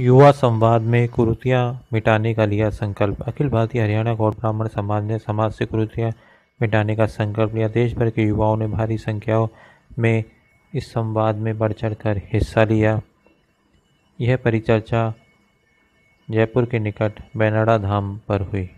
युवा संवाद में कुरीतियाँ मिटाने का लिया संकल्प। अखिल भारतीय हरियाणा गौर ब्राह्मण समाज ने समाज से कुरीतियाँ मिटाने का संकल्प लिया। देश भर के युवाओं ने भारी संख्याओं में इस संवाद में बढ़ चढ़ कर हिस्सा लिया। यह परिचर्चा जयपुर के निकट बैनाड़ा धाम पर हुई।